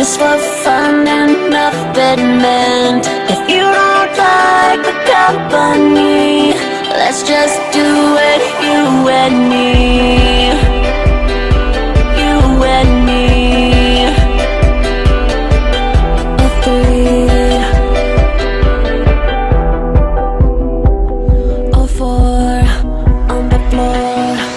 Just for fun and nothing meant. If you don't like the company Let's just do it, you and me. You and me. A three. A four On the floor.